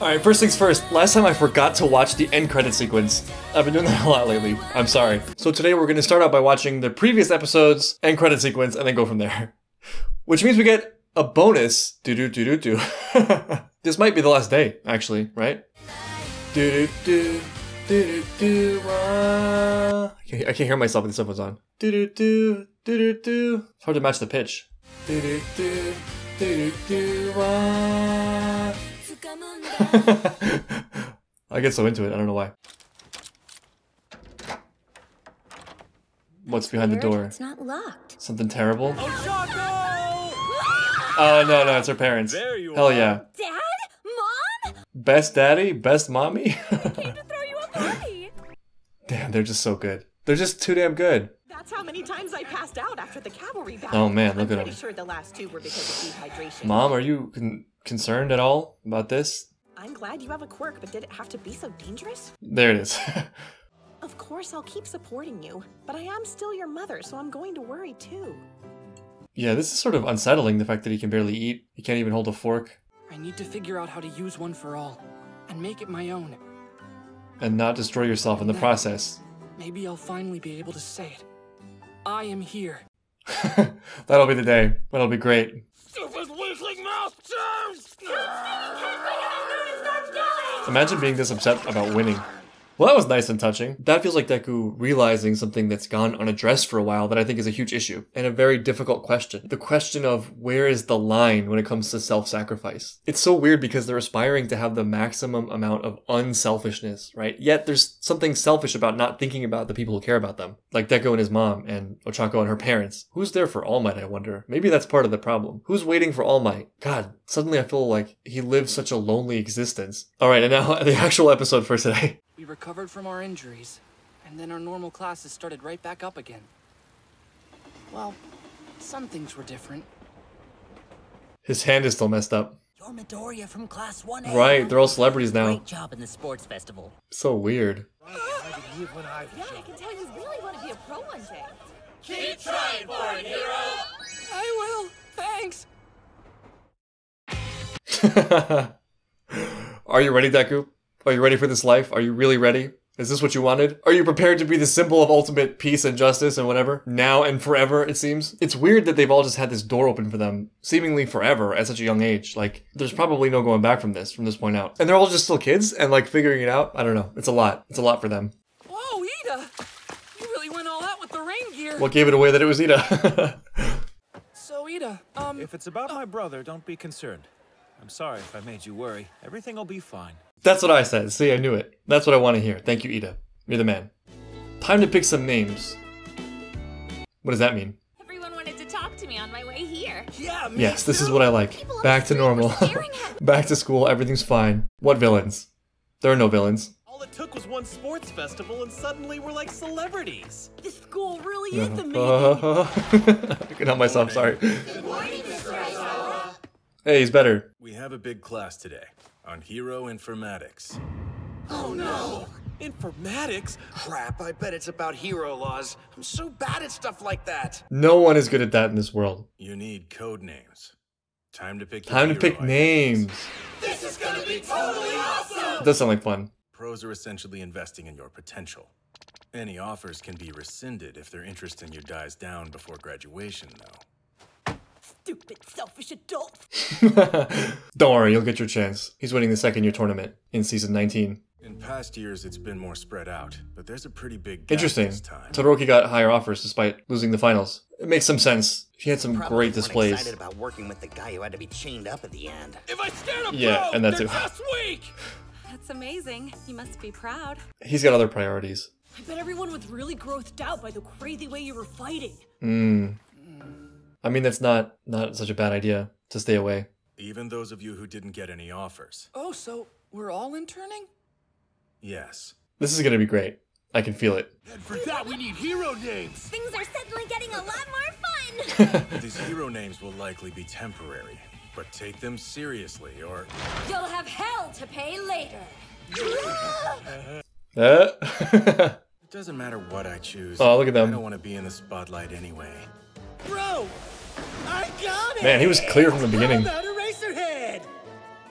Alright, first things first. Last time I forgot to watch the end credit sequence. I've been doing that a lot lately. I'm sorry. So today we're to start out by watching the previous episode's end credit sequence and then go from there. Which means we get a bonus. Do do do do do. This might be the last day, actually, right? Do do do do do. I can't hear myself when this stuff on. Do do do do do do. It's hard to match the pitch. Do do do do do do. I get so into it, I don't know why. What's behind the door? It's not locked. Something terrible? Oh, oh, no, no, it's her parents. There you Hell are. yeah. Dad? Mom? Best daddy, best mommy? Came to throw you a party. Damn, they're just so good. They're just too damn good. That's how many times I passed out after the cavalry battle. Oh man, look I'm at pretty them. sure the last two were because of dehydration. Mom, are you con- concerned at all about this? I'm glad you have a quirk, but did it have to be so dangerous? There it is. Of course, I'll keep supporting you, but I am still your mother, so I'm going to worry too. yeah, this is sort of unsettling, the fact that he can barely eat. He can't even hold a fork I need to figure out how to use one for all and make it my own. and not destroy yourself in the process. Maybe I'll finally be able to say it. I am here. That'll be the day. That'll be great. Stupid weakling monsters! Imagine being this upset about winning. Well, that was nice and touching. That feels like Deku realizing something that's gone unaddressed for a while that I think is a huge issue and a very difficult question. The question of where is the line when it comes to self sacrifice? It's so weird because they're aspiring to have the maximum amount of unselfishness, right? Yet there's something selfish about not thinking about the people who care about them, like Deku and his mom and Ochako and her parents. Who's there for All Might, I wonder? Maybe that's part of the problem. Who's waiting for All Might? God, suddenly I feel like he lives such a lonely existence. Alright, and now the actual episode for today. We recovered from our injuries, and then our normal classes started right back up again. Well, some things were different. His hand is still messed up. You're Midoriya from Class 1A. Right, they're all celebrities now. Great job in the sports festival. So weird. Yeah, I can tell you really want to be a pro one day. Keep trying, Barairo. I will. Thanks. Are you ready, Deku? Are you ready for this life? Are you really ready? Is this what you wanted? Are you prepared to be the symbol of ultimate peace and justice and whatever? Now and forever, it seems. It's weird that they've all just had this door open for them, seemingly forever at such a young age. Like, there's probably no going back from this, from this point out. And they're all just still kids and like figuring it out. I don't know. It's a lot. It's a lot for them. Whoa, Ida! You really went all out with the rain gear. What gave it away that it was Ida? So, Ida, um, If it's about my brother, don't be concerned. I'm sorry if I made you worry. Everything will be fine. That's what I said. See, I knew it. That's what I want to hear. Thank you, Ida. You're the man. Time to pick some names. What does that mean? Everyone wanted to talk to me on my way here. Yeah, me Yes, this is what I like. People Back to normal. Back to school, everything's fine. What villains? There are no villains. All it took was one sports festival, and suddenly we're like celebrities. This school really is the Uh, I can help myself, sorry. Morning, Hey, he's better. We have a big class today on hero informatics. Oh no! Informatics? Crap, I bet it's about hero laws. I'm so bad at stuff like that. No one is good at that in this world. You need code names. Time to pick. your Time to pick icons. names. This is gonna be totally awesome! Does sound like fun. Pros are essentially investing in your potential. Any offers can be rescinded if their interest in you dies down before graduation, though. Stupid, selfish adult. Don't worry, you'll get your chance. He's winning the second year tournament in season 19. In past years, it's been more spread out, but there's a pretty big gap Interesting. this time. Todoroki got higher offers despite losing the finals. It makes some sense. He had some Probably great weren't displays. excited about working with the guy who had to be chained up at the end. If I stand up, Yeah, bro, and that they're too. just weak. That's amazing. You must be proud. He's got other priorities. I bet everyone was really grossed out by the crazy way you were fighting. Mm. I mean, that's not not such a bad idea to stay away. Even those of you who didn't get any offers. oh, so we're all interning? Yes. This is gonna be great. I can feel it. And for that, we need hero names. Things are suddenly getting a lot more fun. These hero names will likely be temporary, but take them seriously or You'll have hell to pay later. Uh, it doesn't matter what I choose. Oh, look at them. I don't want to be in the spotlight anyway. Bro, I got it. Man, he was clear from the beginning. Eraserhead?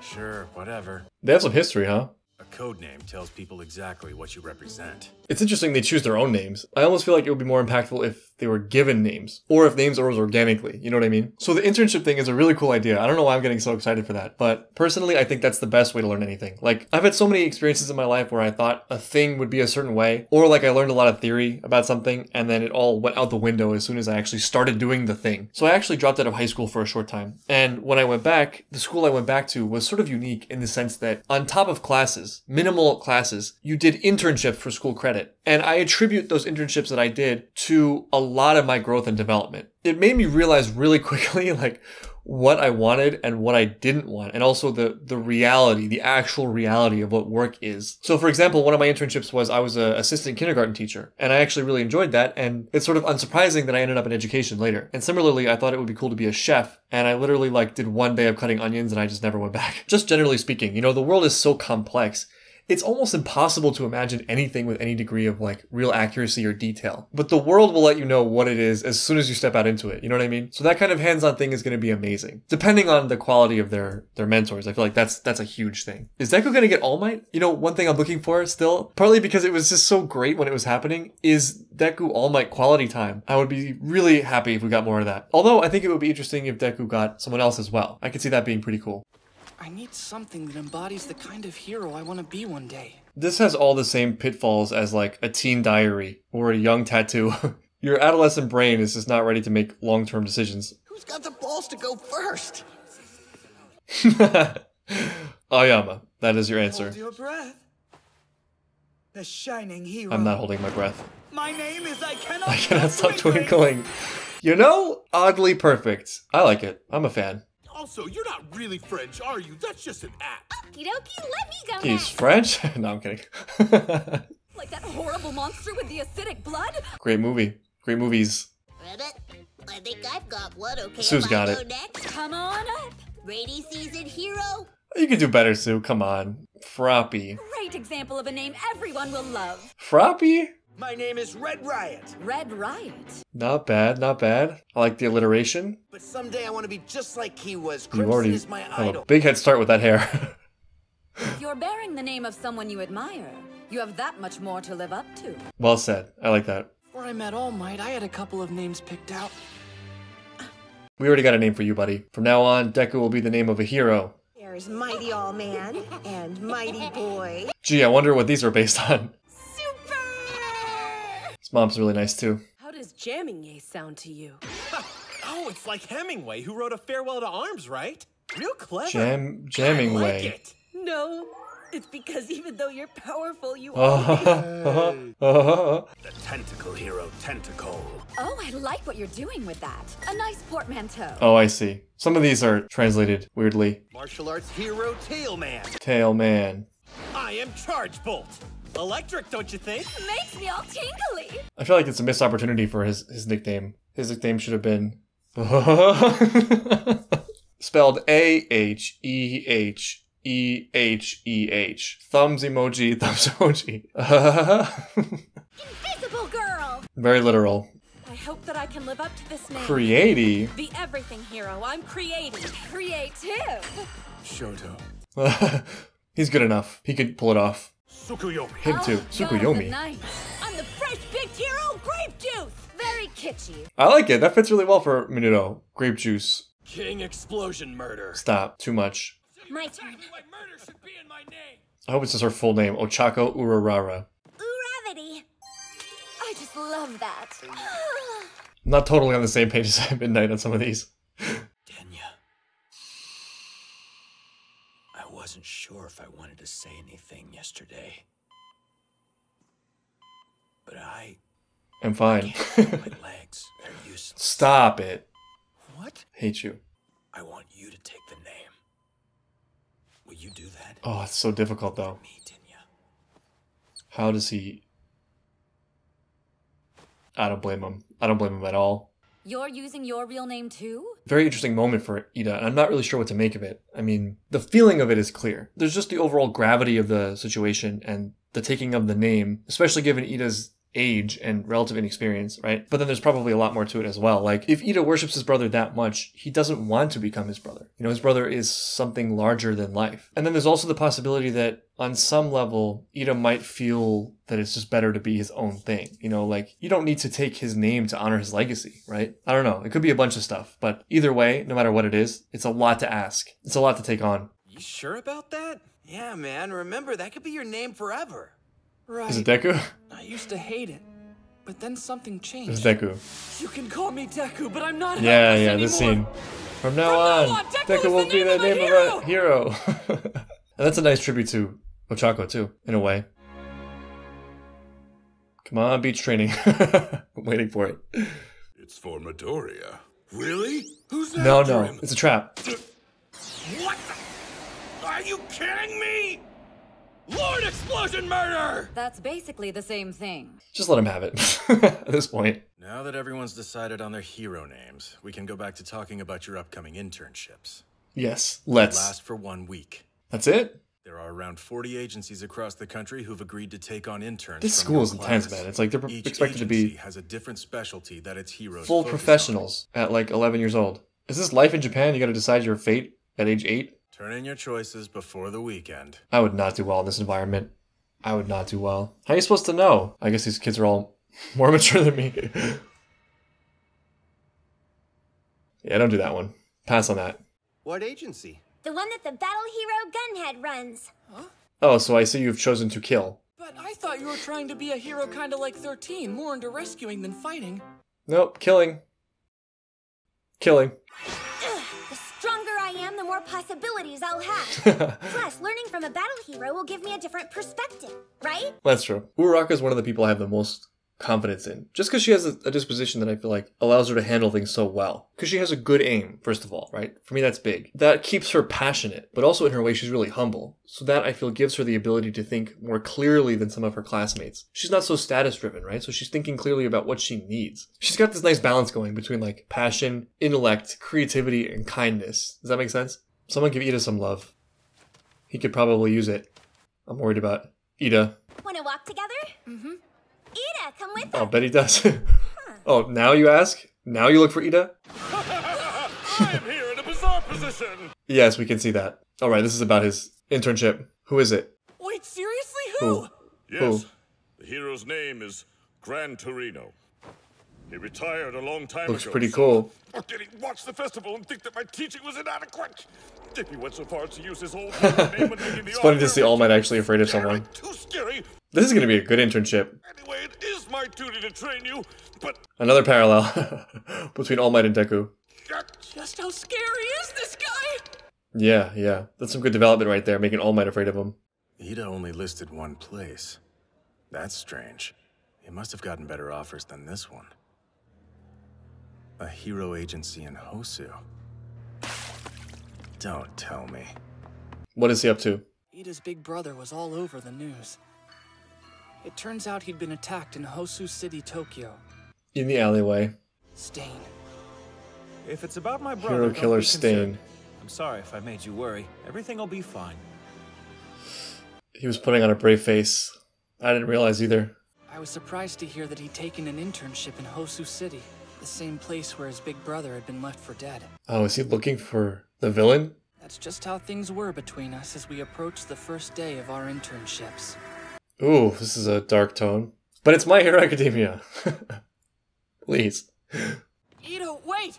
Sure, whatever. They have some history, huh? A code name tells people exactly what you represent. It's interesting they choose their own names. I almost feel like it would be more impactful if they were given names, or if names arose organically. You know what I mean? So the internship thing is a really cool idea. I don't know why I'm getting so excited for that, but personally, I think that's the best way to learn anything. Like, I've had so many experiences in my life where I thought a thing would be a certain way, or like I learned a lot of theory about something, and then it all went out the window as soon as I actually started doing the thing. So I actually dropped out of high school for a short time, and when I went back, the school I went back to was sort of unique in the sense that on top of classes, minimal classes, you did internships for school credit. And I attribute those internships that I did to a lot of my growth and development. It made me realize really quickly, like, what I wanted and what I didn't want, and also the the reality, the actual reality of what work is. So, for example, one of my internships was I was an assistant kindergarten teacher, and I actually really enjoyed that. And it's sort of unsurprising that I ended up in education later. And similarly, I thought it would be cool to be a chef, and I literally like did one day of cutting onions, and I just never went back. Just generally speaking, you know, the world is so complex it's almost impossible to imagine anything with any degree of like real accuracy or detail. But the world will let you know what it is as soon as you step out into it. You know what I mean? So that kind of hands-on thing is going to be amazing. Depending on the quality of their their mentors, I feel like that's that's a huge thing. Is Deku going to get All Might? You know, one thing I'm looking for still, partly because it was just so great when it was happening, is Deku All Might quality time. I would be really happy if we got more of that. Although I think it would be interesting if Deku got someone else as well. I could see that being pretty cool. I need something that embodies the kind of hero I want to be one day. This has all the same pitfalls as like a teen diary or a young tattoo. Your adolescent brain is just not ready to make long term decisions. Who's got the balls to go first? Aoyama, that is your answer. Hold your breath. The shining hero. I'm not holding my breath. My name is I cannot. I cannot stop twinkling. You know, oddly perfect. I like it. I'm a fan. Also, you're not really French, are you? That's just an act. Okie dokie, let me go He's next. French? no, I'm kidding. Like that horrible monster with the acidic blood? Great movie. Great movies. Ribbit, I think I've got one. Okay, Tsu's if got go it. next. Come on up. Rainy season hero. You can do better, Tsu. Come on. Froppy. Great example of a name everyone will love. Froppy? My name is Red Riot. Red Riot. Not bad, not bad. I like the alliteration. But someday I want to be just like he was. You already is my have a big head start with that hair. If you're bearing the name of someone you admire, you have that much more to live up to. well said. I like that. Before I met All Might, I had a couple of names picked out. We already got a name for you, buddy. From now on, Deku will be the name of a hero. There's Mighty All Man and Mighty Boy. Gee, I wonder what these are based on. His mom's really nice too. How does jamming yay sound to you? Oh, it's like Hemingway who wrote a farewell to arms, right? Real clever. Jam jamming I like way. it. No, it's because even though you're powerful, you Oh, The tentacle hero, Tentacole. Oh, I like what you're doing with that. A nice portmanteau. oh, I see. Some of these are translated weirdly. Martial arts hero Tailman. Tail man. I am Charge Bolt. Electric, don't you think? Makes me all tingly. I feel like it's a missed opportunity for his, his nickname. His nickname should have been spelled A H E H E H E H. Thumbs emoji, thumbs emoji. Invisible girl. Very literal. I hope that I can live up to this name. Creative. The everything hero. I'm creative. Creative. Shoto. He's good enough. He could pull it off. Tsukuyomi. Him too. Tsukuyomi. Nice. I'm the fresh baked hero, grape juice. Very kitschy. I like it. That fits really well for Mineta. Grape juice. King Explosion Murder. Stop. Too much. My turn. I hope it's just her full name. Ochako Uraraka. Uravity. I just love that. Not totally on the same page as Midnight on some of these. Wasn't sure if I wanted to say anything yesterday. But I I'm fine. my legs. They're useless. Stop it. What? Hate you. I want you to take the name. Will you do that? Oh, it's so difficult though. Me, Tenya. How does he? I don't blame him. I don't blame him at all. You're using your real name too? Very interesting moment for Ida, and I'm not really sure what to make of it. I mean, the feeling of it is clear. There's just the overall gravity of the situation and the taking of the name, especially given Ida's age and relative inexperience, right? But then there's probably a lot more to it as well. Like if Ida worships his brother that much, he doesn't want to become his brother. You know, his brother is something larger than life. And then there's also the possibility that on some level, Ida might feel that it's just better to be his own thing. You know, like you don't need to take his name to honor his legacy, right? I don't know. It could be a bunch of stuff, but either way, no matter what it is, it's a lot to ask. It's a lot to take on. You sure about that? Yeah, man. Remember, that could be your name forever. Right. Is it Deku? I used to hate it, but then something changed. It's Deku. You can call me Deku, but I'm not. Yeah, helpless yeah, this scene. From now on, on, Deku Deku is will the be the name of a hero. and that's a nice tribute to Ochako too, in a way. Come on, beach training. I'm waiting for it. It's for Midoriya. Really? Who's that? No, no, it's a trap. What the? Are you kidding me? Lord Explosion Murder! That's basically the same thing. Just let him have it at this point. Now that everyone's decided on their hero names, we can go back to talking about your upcoming internships. Yes, let's. last for one week. That's it? There are around 40 agencies across the country who've agreed to take on interns. This from school your is intense, man. It's like they're Each expected to be agency has a different specialty that its heroes full focus on. professionals at like 11 years old. Is this life in Japan? You gotta decide your fate at age 8? Turn in your choices before the weekend. I would not do well in this environment. I would not do well. How are you supposed to know? I guess these kids are all more mature than me. yeah, don't do that one. Pass on that. What agency? The one that the Battle Hero Gunhead runs. Oh, so I see you've chosen to kill. But I thought you were trying to be a hero kind of like 13, more into rescuing than fighting. Nope, killing. Killing. More possibilities I'll have. Plus, learning from a battle hero will give me a different perspective, right? That's true. Uraraka is one of the people I have the most confidence in. Just because she has a, a disposition that I feel like allows her to handle things so well. Because she has a good aim, first of all, right? For me, that's big. That keeps her passionate, but also in her way, she's really humble. So that I feel gives her the ability to think more clearly than some of her classmates. She's not so status driven, right? So she's thinking clearly about what she needs. She's got this nice balance going between like passion, intellect, creativity, and kindness. Does that make sense? Someone give Ida some love. He could probably use it. I'm worried about Ida. Want to walk together? Mm-hmm. Ida, come with I'll us. bet he does. oh, now you ask? Now you look for Ida? I am here in a bizarre position. Yes, we can see that. All right, this is about his internship. Who is it? Wait, seriously? Who? Yes. The hero's name is Gran Torino. He retired a long time Looks ago. Looks pretty cool. Or did he watch the festival and think that my teaching was inadequate? If he went so far as to use his old name when making the It's funny to see All Might actually afraid of someone. Too scary. This is going to be a good internship. Anyway, it is my duty to train you, but Another parallel between All Might and Deku. Just how scary is this guy? Yeah, yeah. That's some good development right there, making All Might afraid of him. Ida only listed one place. That's strange. He must have gotten better offers than this one. A hero agency in Hosu. Don't tell me. What is he up to? Ida's big brother was all over the news. It turns out he'd been attacked in Hosu City, Tokyo. In the alleyway. Stain. If it's about my brother, Hero don't Killer be. Stain. I'm sorry if I made you worry. Everything will be fine. He was putting on a brave face. I didn't realize either. I was surprised to hear that he'd taken an internship in Hosu City, the same place where his big brother had been left for dead. Oh, is he looking for the villain? That's just how things were between us as we approached the first day of our internships. Ooh, this is a dark tone. But it's My Hero Academia. Please. Ida, wait!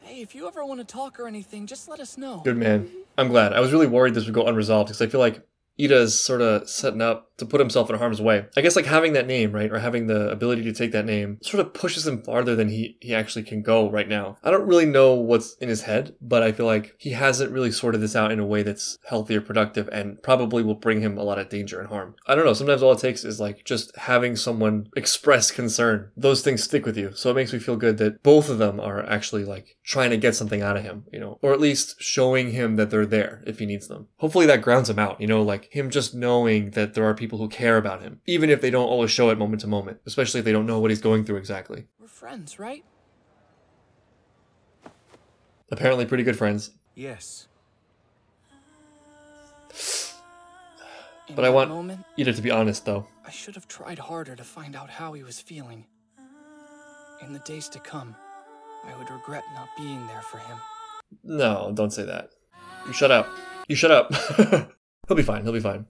Hey, if you ever want to talk or anything, just let us know. Good man. I'm glad. I was really worried this would go unresolved because I feel like Ida is sort of setting up to put himself in harm's way. I guess like having that name, right, or having the ability to take that name sort of pushes him farther than he, he actually can go right now. I don't really know what's in his head, but I feel like he hasn't really sorted this out in a way that's healthy or productive and probably will bring him a lot of danger and harm. I don't know. Sometimes all it takes is like just having someone express concern. Those things stick with you. So it makes me feel good that both of them are actually like trying to get something out of him, you know, or at least showing him that they're there if he needs them. Hopefully that grounds him out, you know, like him just knowing that there are people who care about him, even if they don't always show it moment to moment, especially if they don't know what he's going through exactly. We're friends, right? Apparently pretty good friends. Yes. But I want moment, Ida to be honest, though. I should have tried harder to find out how he was feeling. In the days to come, I would regret not being there for him. No, don't say that. You shut up. You shut up. he'll be fine. He'll be fine.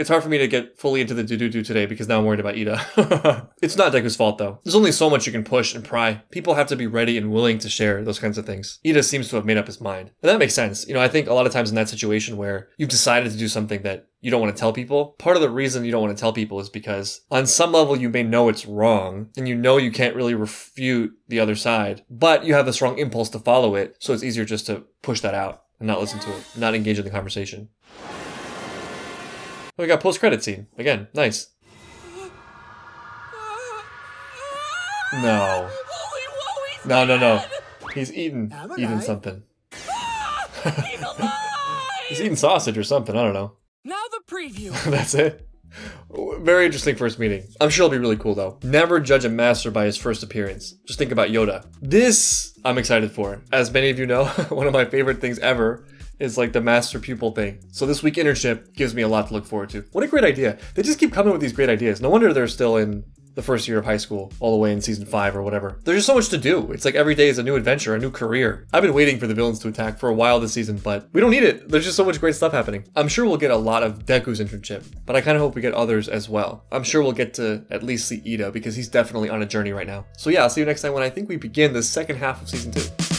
It's hard for me to get fully into the do-do-do today because now I'm worried about Ida. it's not Deku's fault though. There's only so much you can push and pry. People have to be ready and willing to share those kinds of things. Ida seems to have made up his mind. And that makes sense. You know, I think a lot of times in that situation where you've decided to do something that you don't want to tell people. Part of the reason you don't want to tell people is because on some level you may know it's wrong and you know you can't really refute the other side, but you have a strong impulse to follow it. So it's easier just to push that out and not listen to it, not engage in the conversation. Oh, we got post credit scene. Again, nice. No. No, no, no. He's eating, eating something. He's eating sausage or something. I don't know. Now the preview. That's it. Very interesting first meeting. I'm sure it'll be really cool though. Never judge a master by his first appearance. Just think about Yoda. This I'm excited for. As many of you know, one of my favorite things ever is like the master pupil thing. So this week internship gives me a lot to look forward to. What a great idea. They just keep coming with these great ideas. No wonder they're still in the first year of high school, all the way in season five or whatever. There's just so much to do. It's like every day is a new adventure, a new career. I've been waiting for the villains to attack for a while this season, but we don't need it. There's just so much great stuff happening. I'm sure we'll get a lot of Deku's internship, but I kind of hope we get others as well. I'm sure we'll get to at least see Ida because he's definitely on a journey right now. So yeah, I'll see you next time when I think we begin the second half of season two.